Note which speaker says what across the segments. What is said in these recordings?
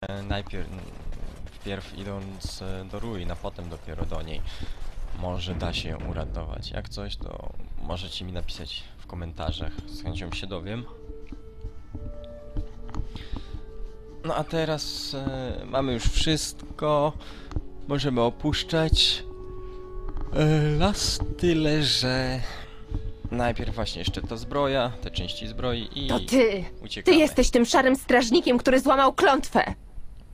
Speaker 1: e, najpierw wpierw idąc e, do ruin, a potem dopiero do niej. Może da się ją uratować. Jak coś, to możecie mi napisać w komentarzach. Z chęcią się dowiem. No a teraz e, mamy już wszystko. Możemy opuszczać e, las, tyle że najpierw właśnie jeszcze ta zbroja, te części zbroi i
Speaker 2: To ty! Ty
Speaker 1: uciekamy.
Speaker 2: jesteś tym szarym strażnikiem, który złamał klątwę.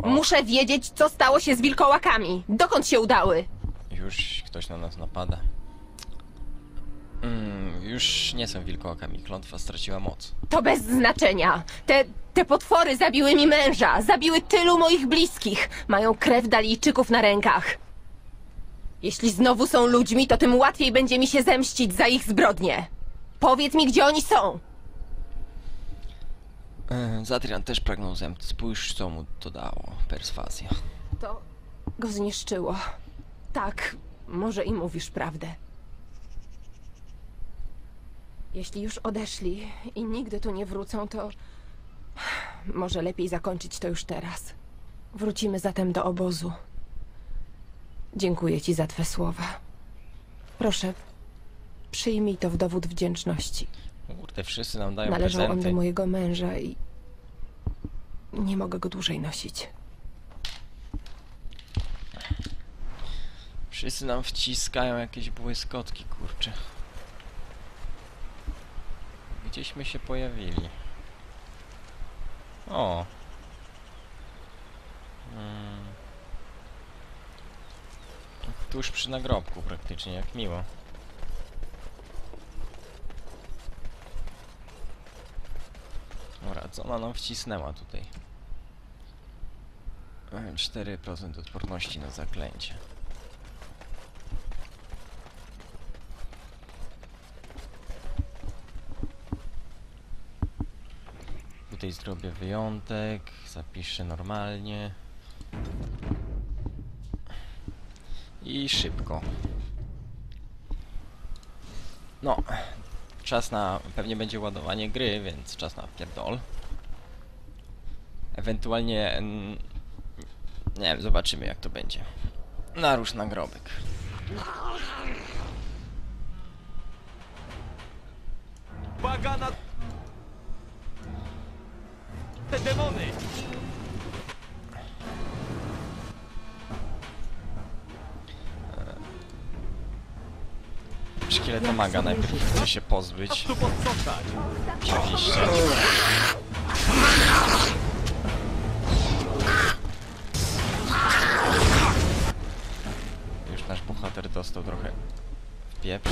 Speaker 2: Muszę wiedzieć, co stało się z wilkołakami. Dokąd się udały?
Speaker 1: Już ktoś na nas napada. Mm, już nie są wilkołakami, klątwa straciła moc.
Speaker 2: To bez znaczenia. Te, te potwory zabiły mi męża, zabiły tylu moich bliskich. Mają krew dalijczyków na rękach. Jeśli znowu są ludźmi, to tym łatwiej będzie mi się zemścić za ich zbrodnie. Powiedz mi, gdzie oni są.
Speaker 1: E, Zatrian też pragnął zemsty. Spójrz, co mu to dało. Perswazja.
Speaker 2: To go zniszczyło. Tak, może i mówisz prawdę. Jeśli już odeszli i nigdy tu nie wrócą, to może lepiej zakończyć to już teraz. Wrócimy zatem do obozu. Dziękuję ci za twe słowa. Proszę, przyjmij to w dowód wdzięczności.
Speaker 1: Kurde, wszyscy nam dają
Speaker 2: Należał on
Speaker 1: prezenty.
Speaker 2: do mojego męża i nie mogę go dłużej nosić.
Speaker 1: Wszyscy nam wciskają jakieś błyskotki, kurcze. Gdzieśmy się pojawili. O. Mm. Tuż przy nagrobku praktycznie, jak miło. Dobra, co ona nam wcisnęła tutaj? E, 4% odporności na zaklęcie. Tutaj zrobię wyjątek, zapiszę normalnie. I szybko. No, czas na... pewnie będzie ładowanie gry, więc czas na pierdol. Ewentualnie... Nie wiem, zobaczymy jak to będzie. Narusz nagrobek.
Speaker 3: Uwaga na... Te demony!
Speaker 1: Szkieleta maga najpierw chce się pozbyć. Oczywiście. Już nasz bohater dostał trochę w pieprz.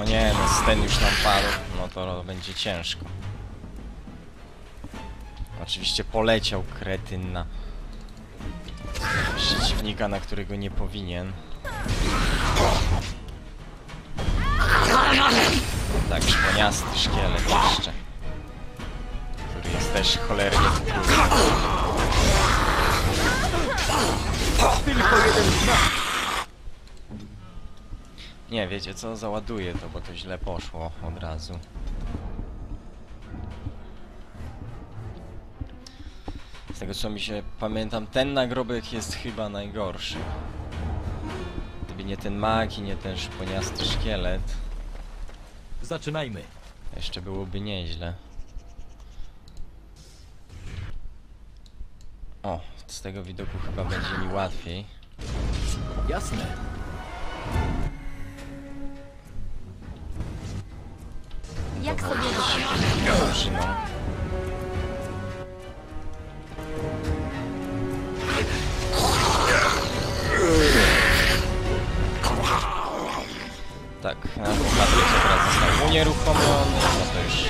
Speaker 1: O nie, no Sten już nam padł. No to będzie ciężko. Oczywiście poleciał kretyn na przeciwnika, na którego nie powinien. Tak, szponiasty szkielet jeszcze. Który jest też cholernie.
Speaker 3: Tylko jeden!
Speaker 1: Nie, wiecie co? Załaduję to, bo to źle poszło od razu. Z tego co mi się pamiętam, ten nagrobek jest chyba najgorszy. Gdyby nie ten mak i nie ten szponiasty szkielet,
Speaker 3: Zaczynajmy.
Speaker 1: jeszcze byłoby nieźle. O, z tego widoku chyba będzie mi łatwiej.
Speaker 3: Jasne.
Speaker 2: Jak sobie
Speaker 1: Drużyną. Tak, bohater co teraz został unieruchomiony, no to już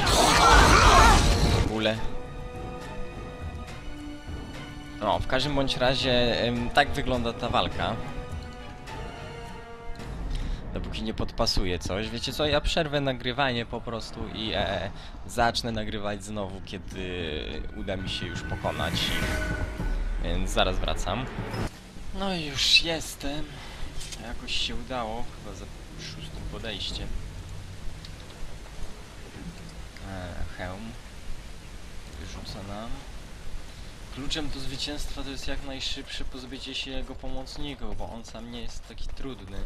Speaker 1: w ogóle. No, w każdym bądź razie tak wygląda ta walka dopóki nie podpasuje coś. Wiecie co, ja przerwę nagrywanie po prostu i e, zacznę nagrywać znowu, kiedy uda mi się już pokonać. Więc zaraz wracam. No i już jestem. Jakoś się udało, chyba za szóstym podejściem. E, hełm. Wyrzuca nam. Kluczem do zwycięstwa to jest jak najszybsze pozbycie się jego pomocników, bo on sam nie jest taki trudny.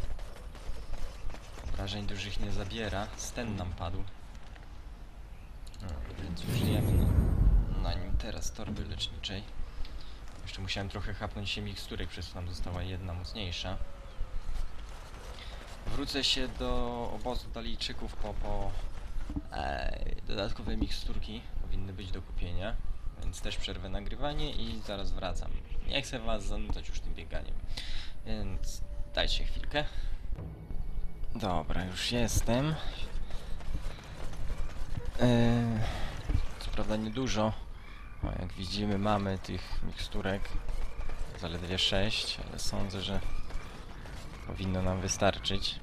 Speaker 1: Wrażeń dużych nie zabiera. Sten nam padł. No, więc użyjemy na, na nim teraz torby leczniczej. Jeszcze musiałem trochę chapnąć się miksturek, przez co nam została jedna mocniejsza. Wrócę się do obozu Dalijczyków po, po e, dodatkowe miksturki. Powinny być do kupienia. Więc też przerwę nagrywanie i zaraz wracam. Nie chcę was zanudzać już tym bieganiem. Więc dajcie chwilkę. Dobra, już jestem. Eee, co prawda niedużo. O, jak widzimy mamy tych miksturek zaledwie 6, ale sądzę, że powinno nam wystarczyć.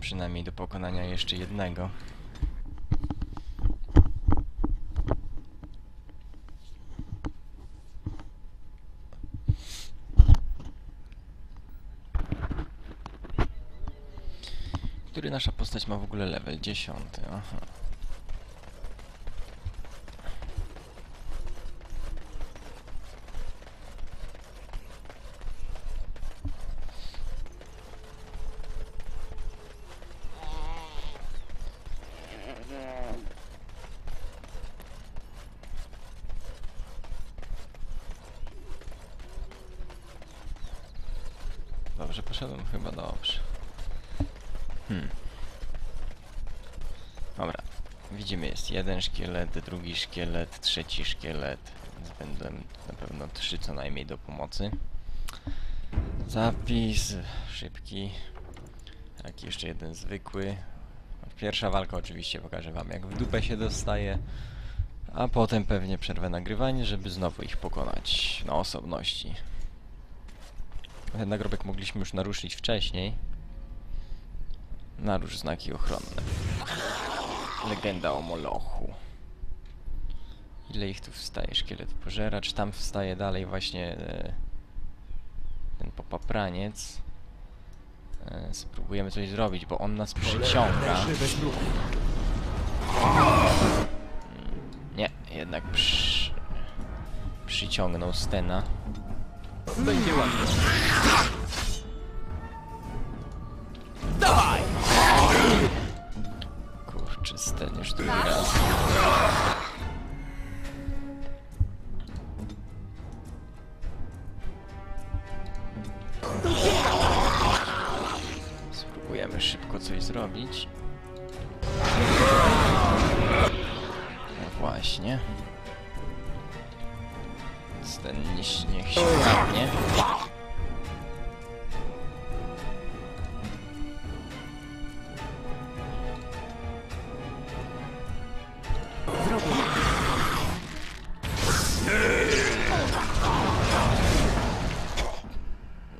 Speaker 1: Przynajmniej do pokonania jeszcze jednego. Nasza postać ma w ogóle level 10? Aha. Dobrze, poszedłem chyba dobrze. Hmm. Widzimy, jest jeden szkielet, drugi szkielet, trzeci szkielet. Więc będą na pewno trzy co najmniej do pomocy. Zapis szybki. Jak jeszcze jeden zwykły. Pierwsza walka oczywiście pokażę wam jak w dupę się dostaje. A potem pewnie przerwę nagrywanie, żeby znowu ich pokonać na osobności. Ten nagrobek mogliśmy już naruszyć wcześniej. Narusz znaki ochronne. Legenda o Molochu. Ile ich tu wstaje? Szkielet pożeracz. Tam wstaje dalej właśnie e, ten popapraniec. E, spróbujemy coś zrobić, bo on nas przyciąga.
Speaker 3: Śruby.
Speaker 1: Nie, jednak przy... przyciągnął Stena.
Speaker 3: Będzie łatwo.
Speaker 1: Szybko coś zrobić. No właśnie. Sten niech, niech się kapnie.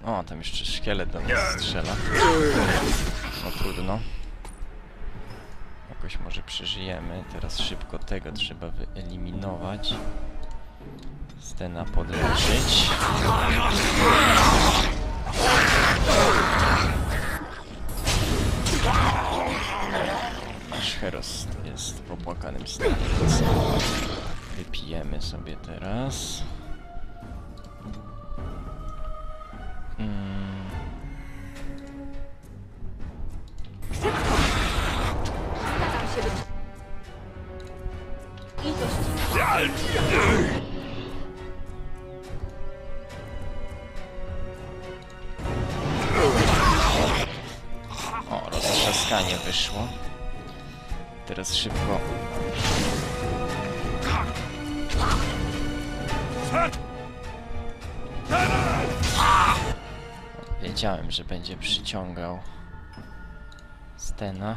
Speaker 1: O, tam jeszcze szkielet do nas strzela. No trudno. Jakoś może przeżyjemy. Teraz szybko tego trzeba wyeliminować. Stena podleczyć. Heros jest w popłakanym stanie, wypijemy sobie teraz. Wyszło. Teraz szybko. Wiedziałem, że będzie przyciągał Stena.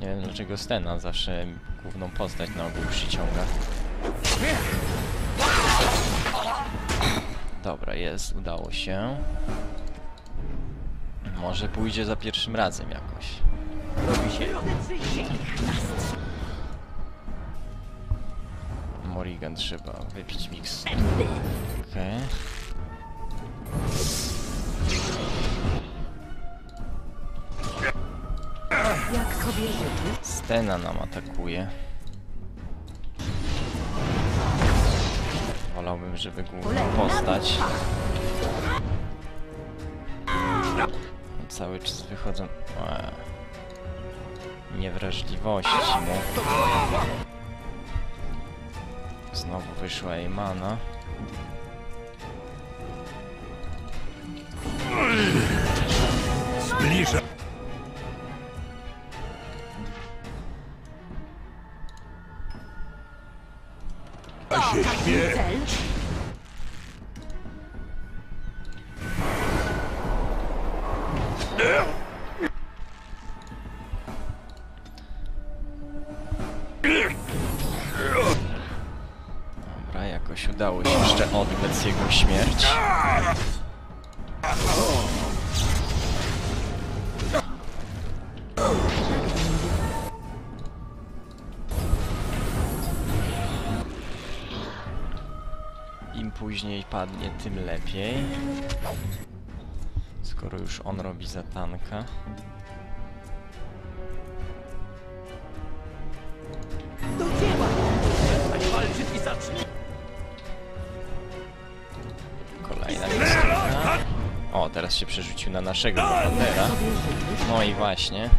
Speaker 1: Nie wiem dlaczego Stena zawsze główną postać na ogół przyciąga. Dobra, jest, udało się. Może pójdzie za pierwszym razem jakoś.
Speaker 3: Robi się.
Speaker 1: Morrigan trzeba wypić miks. Okej.
Speaker 4: Życzy.
Speaker 1: Stena nam atakuje. Wolałbym, żeby główna postać. Cały czas wychodzą... Eee. Niewrażliwości mu. Znowu wyszła jej mana.
Speaker 5: Zbliża
Speaker 1: udało się jeszcze odwlec jego śmierć. Im później padnie, tym lepiej. Skoro już on robi za tanka.
Speaker 4: Do dzieła.
Speaker 3: Walczyć i zacznij!
Speaker 1: Teraz się przerzucił na naszego bohatera. No i właśnie.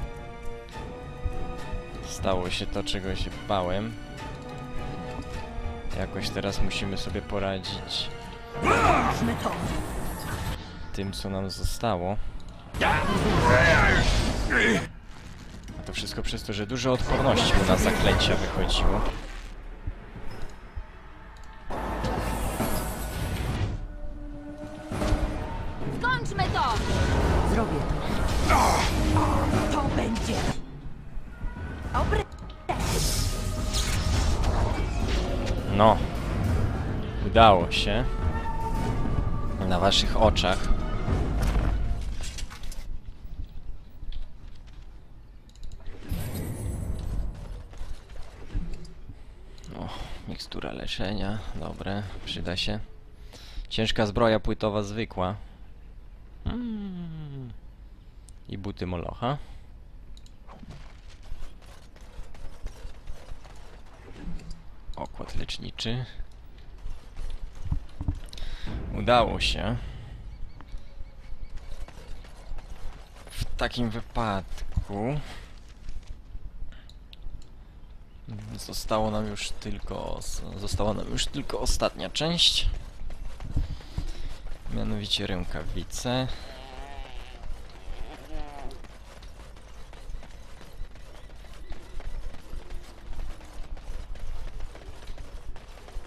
Speaker 1: Stało się to, czego się bałem. Jakoś teraz musimy sobie poradzić tym, co nam zostało. A to wszystko przez to, że dużo odporności mu na zaklęcia wychodziło. Mikstura leczenia. Dobre, przyda się. Ciężka zbroja płytowa zwykła. Mm. I buty molocha. Okład leczniczy. Udało się. W takim wypadku zostało nam już tylko została nam już tylko ostatnia część. Mianowicie rękawice.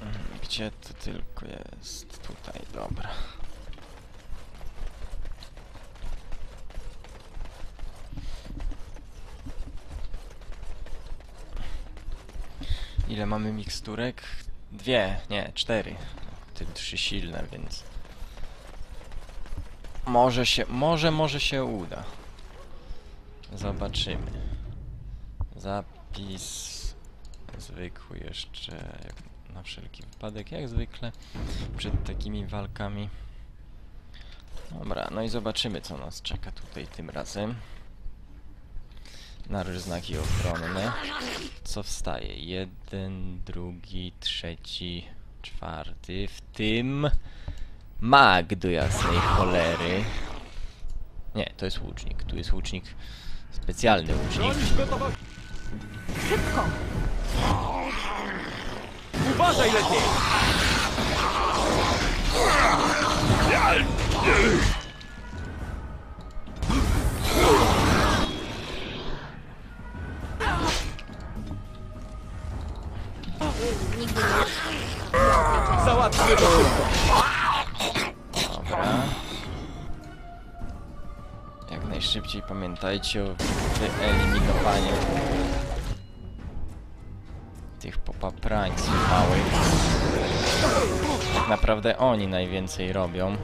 Speaker 1: Mm, Gdzie to tylko jest? Tutaj, dobra. Ile mamy miksturek? Dwie, nie, cztery. Ty trzy silne, więc... Może się, może, może się uda. Zobaczymy. Zapis zwykły jeszcze, na wszelki wypadek, jak zwykle, przed takimi walkami. Dobra, no i zobaczymy, co nas czeka tutaj tym razem. Naróż znaki ochronne. Co wstaje? Jeden, drugi, trzeci, czwarty, w tym mag do jasnej cholery. Nie, to jest łucznik. Tu jest łucznik, specjalny łucznik.
Speaker 3: Broń w gotowości! Uważaj lepiej! Załatwmy to szybko!
Speaker 1: Dobra. Jak najszybciej pamiętajcie o wyeliminowaniu tych popaprańców małych. Tak naprawdę oni najwięcej robią.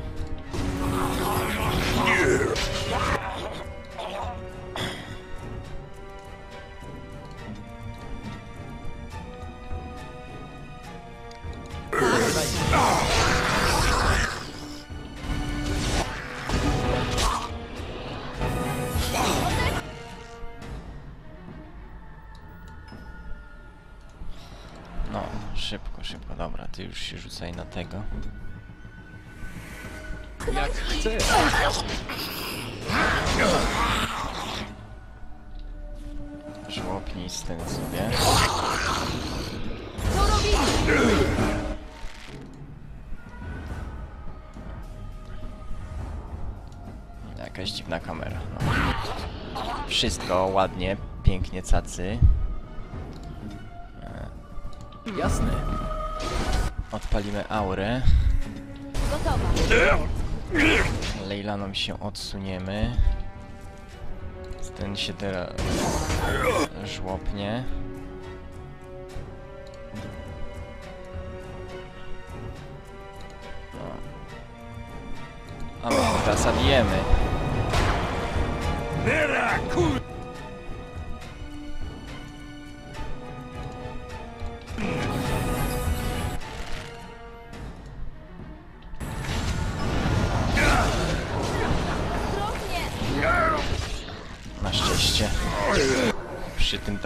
Speaker 1: Rzucaj na tego.
Speaker 3: Jak chcesz.
Speaker 1: Żłopnij z ten sobie.
Speaker 2: Co robimy?
Speaker 1: Jakaś dziwna kamera. No. Wszystko ładnie, pięknie cacy.
Speaker 3: Jasne.
Speaker 1: Odpalimy aurę.
Speaker 2: Gotowa.
Speaker 1: Lejlanom się odsuniemy. Ten się teraz żłopnie. No. A my teraz zabijemy.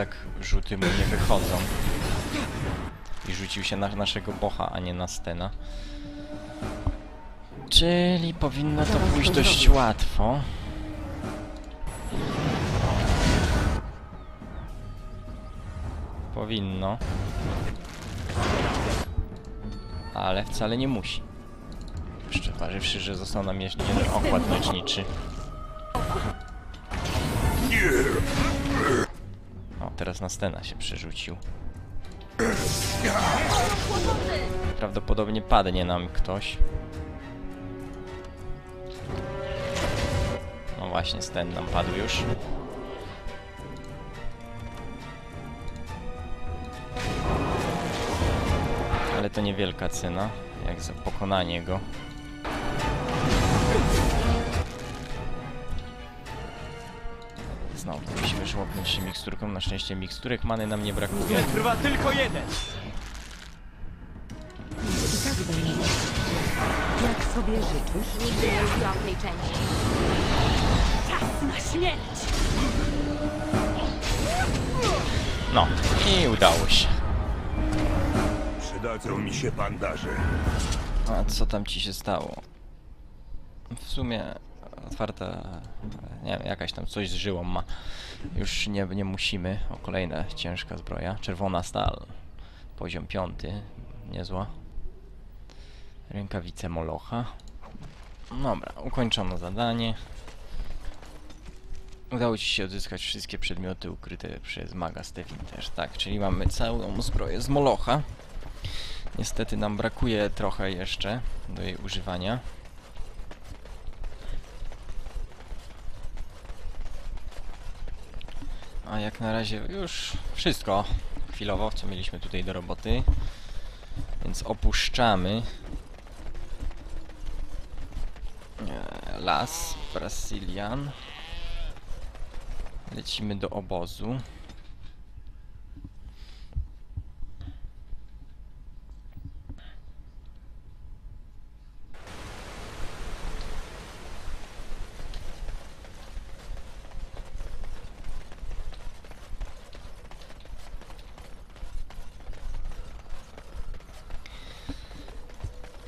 Speaker 1: Tak rzuty mu nie wychodzą. I rzucił się na naszego bocha, a nie na Stena. Czyli powinno to pójść dość łatwo. Powinno. Ale wcale nie musi. Jeszcze że został nam jeszcze jeden okład leczniczy. Teraz na Stena się przerzucił. Prawdopodobnie padnie nam ktoś. No właśnie, Sten nam padł już. Ale to niewielka cena, jak za pokonanie go. Się miksturką. Na szczęście miksturek many nam nie brakuje.
Speaker 3: Trwa tylko jeden.
Speaker 4: I tak będzie. Jak sobie życzysz?
Speaker 2: Nigdy nie lubiłam tej części.
Speaker 4: Na śmierć!
Speaker 1: No, i udało się.
Speaker 5: Przydadzą mi się bandaże.
Speaker 1: A co tam ci się stało? W sumie otwarta, nie wiem, jakaś tam coś z żyłą ma. Już nie, nie musimy. O, kolejna ciężka zbroja. Czerwona stal. Poziom piąty. Niezła. Rękawice Molocha. Dobra, ukończono zadanie. Udało ci się odzyskać wszystkie przedmioty ukryte przez maga Stefin też, tak, czyli mamy całą zbroję z Molocha. Niestety nam brakuje trochę jeszcze do jej używania. A jak na razie już wszystko chwilowo, co mieliśmy tutaj do roboty. Więc opuszczamy las Brasilian. Lecimy do obozu.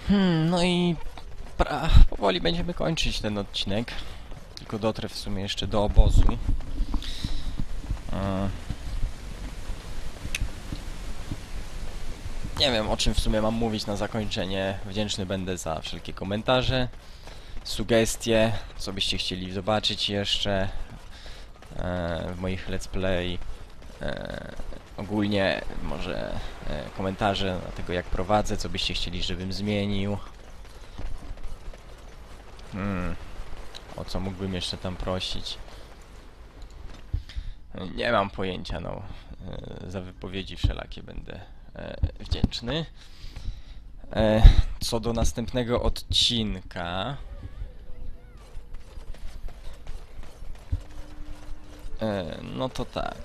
Speaker 1: Hmm, no i powoli będziemy kończyć ten odcinek. Tylko dotrę w sumie jeszcze do obozu. E, Nie wiem o czym w sumie mam mówić na zakończenie. Wdzięczny będę za wszelkie komentarze, sugestie, co byście chcieli zobaczyć jeszcze e, w moich let's play. Ogólnie może e, komentarze na tego jak prowadzę, co byście chcieli, żebym zmienił. Hmm. O co mógłbym jeszcze tam prosić? Nie mam pojęcia, no. E, Za wypowiedzi wszelakie będę e, wdzięczny. Co do następnego odcinka. No to tak.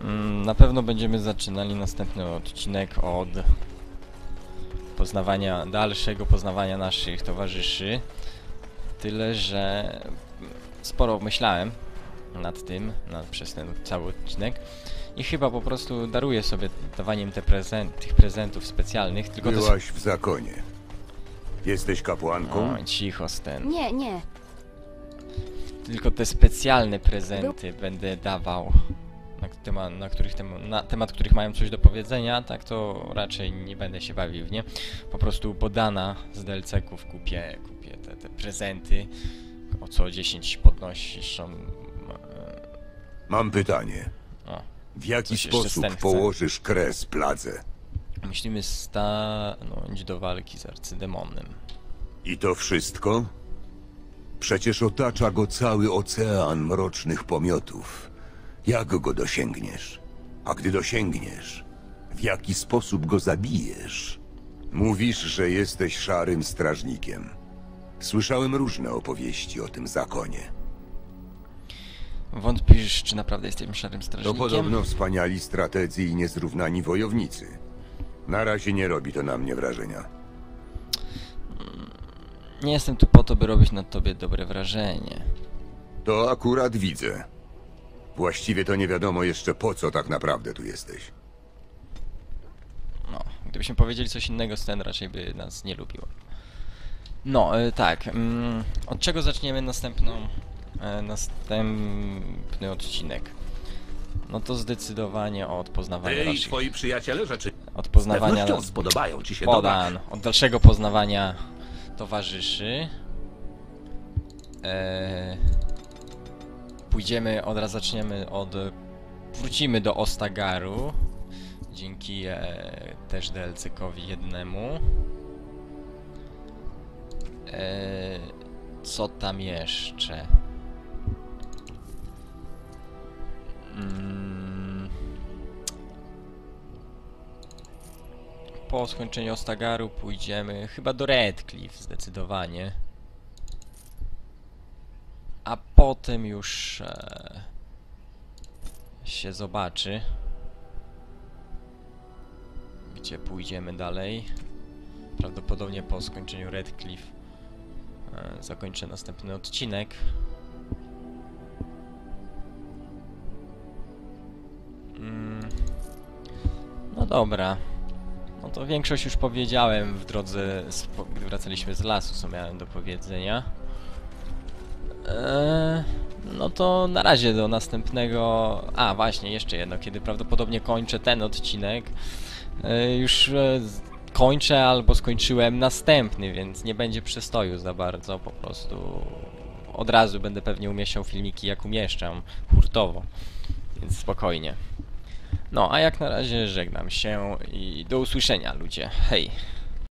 Speaker 1: Mm, Na pewno będziemy zaczynali następny odcinek od poznawania, dalszego poznawania naszych towarzyszy. Tyle, że sporo myślałem nad tym, nad, przez ten cały odcinek i chyba po prostu daruję sobie dawaniem te prezent, tych prezentów specjalnych, tylko to...
Speaker 5: Byłaś w zakonie. Jesteś kapłanką?
Speaker 1: O, cicho Sten.
Speaker 4: Nie, nie.
Speaker 1: Tylko te specjalne prezenty będę dawał, na, temat, na, których tem, na temat których mają coś do powiedzenia, tak to raczej nie będę się bawił, nie? Po prostu podana z DLC-ków kupię, kupię te, te prezenty, o co 10 podnosisz, on,
Speaker 5: Mam pytanie.
Speaker 1: o,
Speaker 5: W jaki sposób położysz kres pladze?
Speaker 1: musimy stanąć do walki z arcydemonem.
Speaker 5: I to wszystko? Przecież otacza go cały ocean mrocznych pomiotów. Jak go dosięgniesz? A gdy dosięgniesz, w jaki sposób go zabijesz? Mówisz, że jesteś szarym strażnikiem. Słyszałem różne opowieści o tym zakonie.
Speaker 1: Wątpisz, czy naprawdę jestem szarym
Speaker 5: To
Speaker 1: strażnikiem?
Speaker 5: podobno wspaniali strategzy i niezrównani wojownicy. Na razie nie robi to na mnie wrażenia.
Speaker 1: Nie jestem tu po to, by robić na tobie dobre wrażenie.
Speaker 5: To akurat widzę. Właściwie to nie wiadomo jeszcze po co tak naprawdę tu jesteś.
Speaker 1: No, gdybyśmy powiedzieli coś innego, Sten raczej by nas nie lubił. No, e, tak. Mm, od czego zaczniemy następną, e, następny odcinek? No to zdecydowanie od poznawania
Speaker 6: Ty i
Speaker 1: naszych,
Speaker 6: twoi przyjaciele rzeczy
Speaker 1: od
Speaker 6: z
Speaker 1: poznawania
Speaker 6: pewnością spodobają ci się
Speaker 1: podan, od dalszego poznawania towarzyszy. E, pójdziemy, od razu zaczniemy od... Wrócimy do Ostagaru. Dzięki e, też DLC-kowi jednemu. E, co tam jeszcze? Mm. Po skończeniu Ostagaru pójdziemy chyba do Redcliffe zdecydowanie. A potem już e, się zobaczy. Gdzie pójdziemy dalej. Prawdopodobnie po skończeniu Redcliffe e, zakończę następny odcinek. Mm. No dobra. No to większość już powiedziałem w drodze, gdy wracaliśmy z lasu, co miałem do powiedzenia. Eee, no to na razie do następnego. A, właśnie, jeszcze jedno, kiedy prawdopodobnie kończę ten odcinek. E, już e, kończę albo skończyłem następny, więc nie będzie przestoju za bardzo, po prostu od razu będę pewnie umieszczał filmiki jak umieszczam, hurtowo, więc spokojnie. No, a jak na razie żegnam się i do usłyszenia ludzie. Hej!